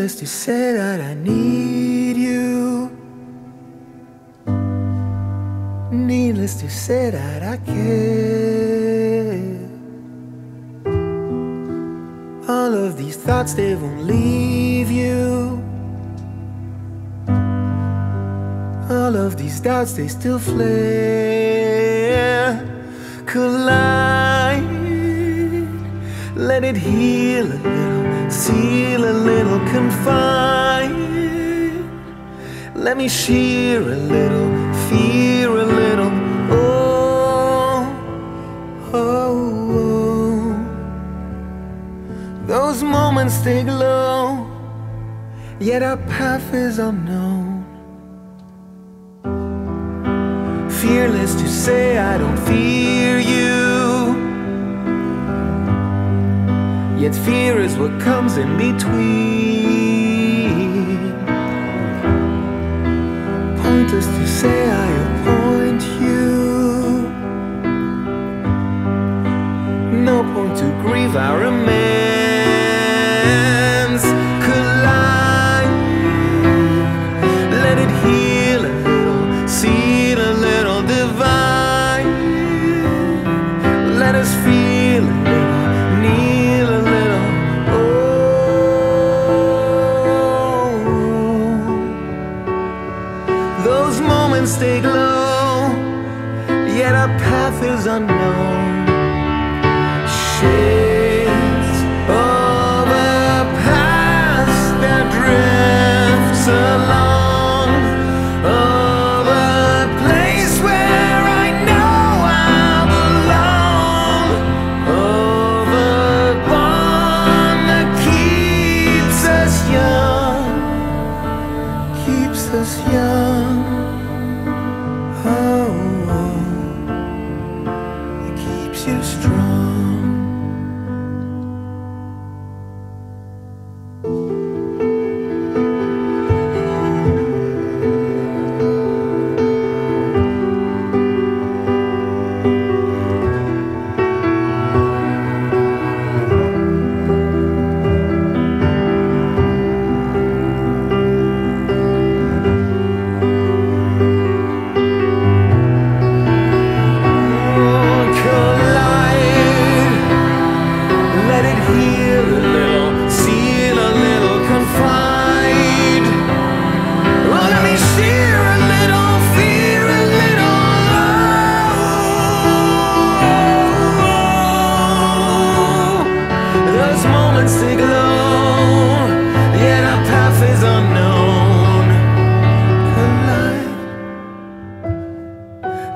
Needless to say that I need you. Needless to say that I care. All of these thoughts, they won't leave you. All of these doubts, they still flare. Collide, let it heal a little, seal a little, confine. Let me shear a little, fear a little. Oh, oh, oh. Those moments they glow, yet our path is unknown. Fearless to say I don't fear you. Yet fear is what comes in between. Pointless to say I appoint you. No point to grieve our amends. Those moments they glow, yet our path is unknown.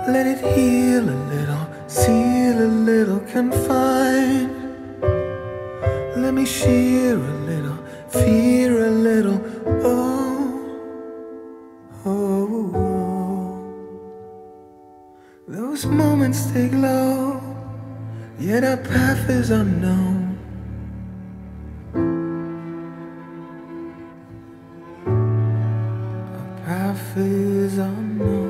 Let it heal a little, seal a little, confine. Let me shear a little, fear a little. Oh, oh, oh. Those moments they glow, yet our path is unknown. Life is unknown.